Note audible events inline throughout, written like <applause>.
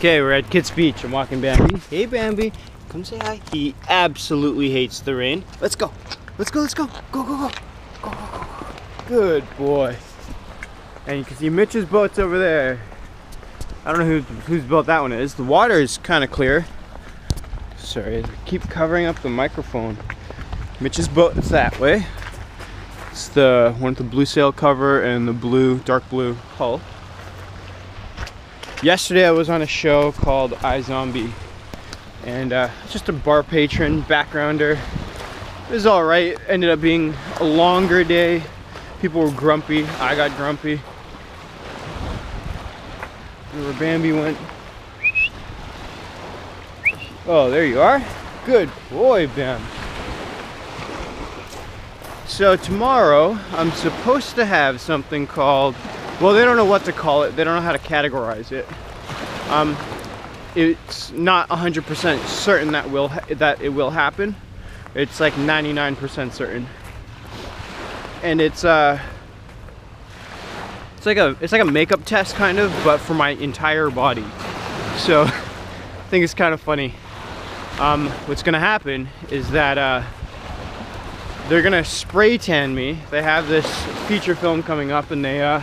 Okay, we're at Kits Beach. I'm walking Bambi. Hey, Bambi. Come say hi. He absolutely hates the rain. Let's go. Let's go, let's go. Go, go, go. Go, go, go, go. Good boy. And you can see Mitch's boat's over there. I don't know who, whose boat that one is. The water is kind of clear. Sorry, I keep covering up the microphone. Mitch's boat is that way. It's the one with the blue sail cover and the blue, dark blue hull. Yesterday I was on a show called iZombie and uh, just a bar patron, backgrounder. It was all right. Ended up being a longer day. People were grumpy. I got grumpy. Where Bambi went. Oh, there you are. Good boy, Bam. So tomorrow I'm supposed to have something called well, they don't know what to call it. They don't know how to categorize it. Um, it's not 100% certain that will that it will happen. It's like 99% certain. And it's uh it's like a it's like a makeup test kind of, but for my entire body. So <laughs> I think it's kind of funny. Um, what's gonna happen is that uh, they're gonna spray tan me. They have this feature film coming up, and they uh,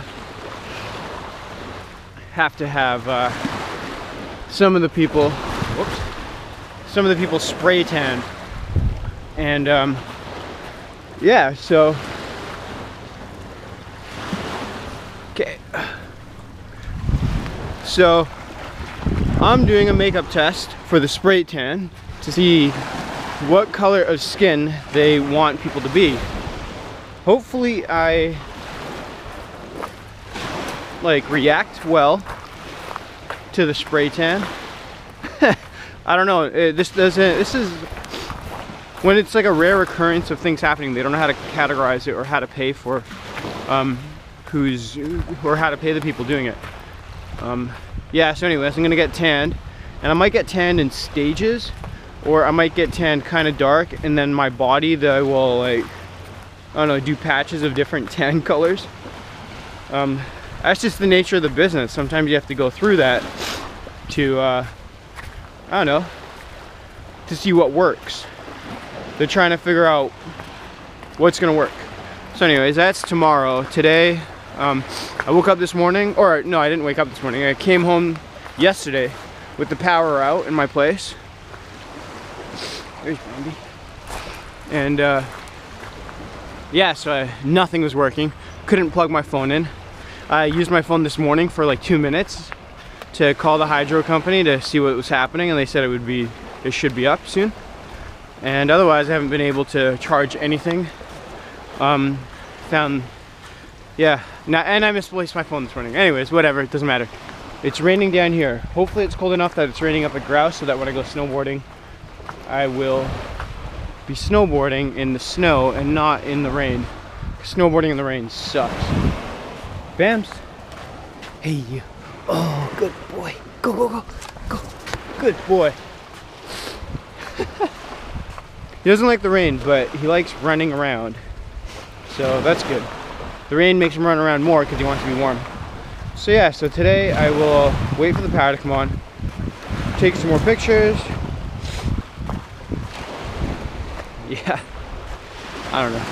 have to have uh, some of the people, whoops, some of the people spray tan. And um, yeah, so, okay. So, I'm doing a makeup test for the spray tan to see what color of skin they want people to be. Hopefully I like react well to the spray tan. <laughs> I don't know. It, this doesn't. This is when it's like a rare occurrence of things happening. They don't know how to categorize it or how to pay for um, who's or how to pay the people doing it. Um, yeah. So, anyways, I'm gonna get tanned, and I might get tanned in stages, or I might get tanned kind of dark, and then my body that I will like I don't know do patches of different <laughs> tan colors. Um, that's just the nature of the business. Sometimes you have to go through that to, uh, I don't know, to see what works. They're trying to figure out what's gonna work. So anyways, that's tomorrow. Today, um, I woke up this morning, or no, I didn't wake up this morning. I came home yesterday with the power out in my place. There's Brandy. And uh, yeah, so I, nothing was working. Couldn't plug my phone in. I used my phone this morning for like two minutes to call the hydro company to see what was happening and they said it would be, it should be up soon. And otherwise I haven't been able to charge anything. Um, found, yeah, now, and I misplaced my phone this morning. Anyways, whatever, it doesn't matter. It's raining down here. Hopefully it's cold enough that it's raining up at Grouse so that when I go snowboarding, I will be snowboarding in the snow and not in the rain. Snowboarding in the rain sucks. Bams. Hey, you. Oh, good boy. Go, go, go. Go. Good boy. <laughs> he doesn't like the rain, but he likes running around. So that's good. The rain makes him run around more because he wants to be warm. So yeah, so today I will wait for the power to come on, take some more pictures. <laughs> Yeah, I don't know.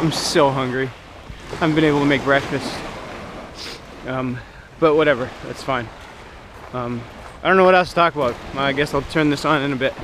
I'm so hungry. I haven't been able to make breakfast. Um, but whatever, that's fine. Um, I don't know what else to talk about. I guess I'll turn this on in a bit.